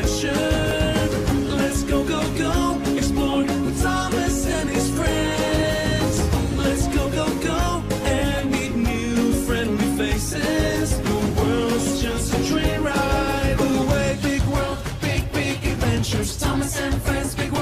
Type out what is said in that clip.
adventure. Let's go, go, go, explore with Thomas and his friends. Let's go, go, go, and meet new friendly faces. The world's just a train ride away. Big world, big, big adventures. Thomas and friends, big world.